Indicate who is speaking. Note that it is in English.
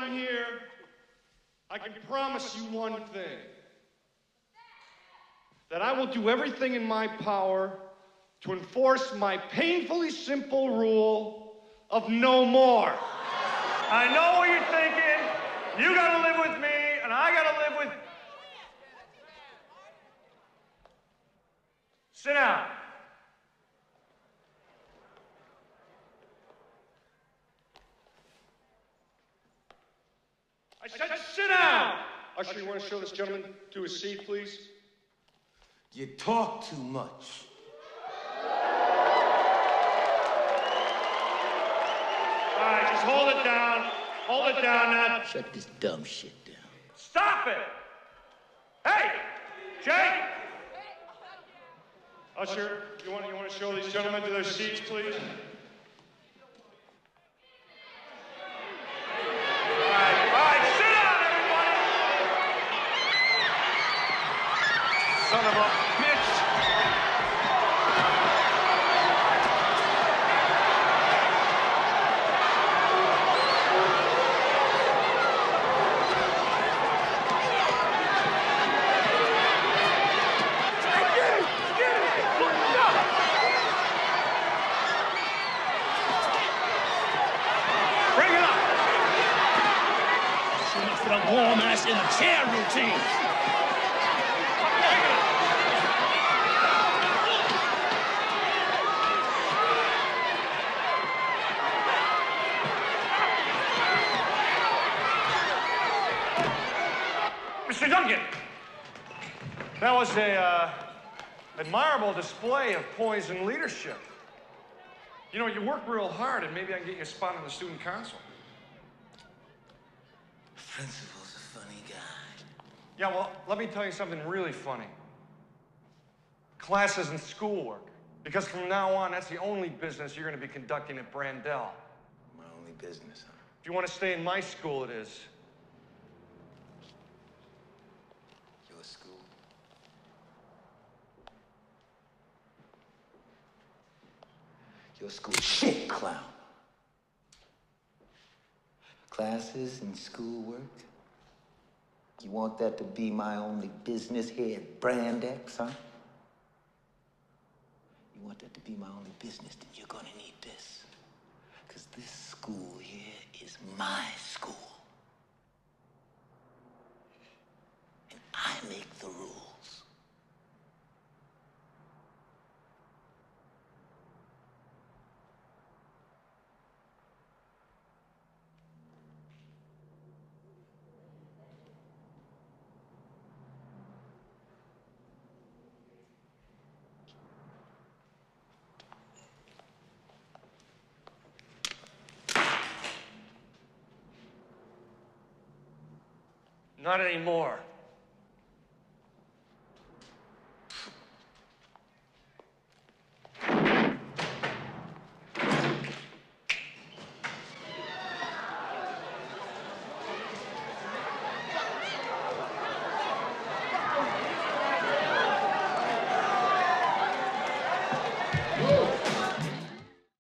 Speaker 1: I'm here, I can promise you one thing that I will do everything in my power to enforce my painfully simple rule of no more. I know what you're thinking. You gotta live with me, and I gotta live with. Sit down. Said sit down! Usher, you want to show this gentleman to his seat, please?
Speaker 2: You talk too much.
Speaker 1: All right, just hold it down. Hold it down now.
Speaker 3: Shut this dumb shit down.
Speaker 1: Stop it! Hey! Jake! Usher, you want, you want to show these gentlemen to their seats, please? All right, all right, sit down, everybody! Son of a bitch! Bring it up!
Speaker 3: The warm ass in chair routine.
Speaker 1: Mr. Duncan, that was a uh, admirable display of poise and leadership. You know, you work real hard, and maybe I can get you a spot on the student council.
Speaker 2: Principal's a funny guy.
Speaker 1: Yeah, well, let me tell you something really funny. Classes and schoolwork. Because from now on, that's the only business you're going to be conducting at Brandel.
Speaker 2: My only business, huh?
Speaker 1: If you want to stay in my school, it is.
Speaker 2: School. Your school shit, clown. Classes and schoolwork. You want that to be my only business here at Brand X, huh? You want that to be my only business, then you're gonna need this. Because this school here is my school. And I make the rules.
Speaker 1: Not anymore.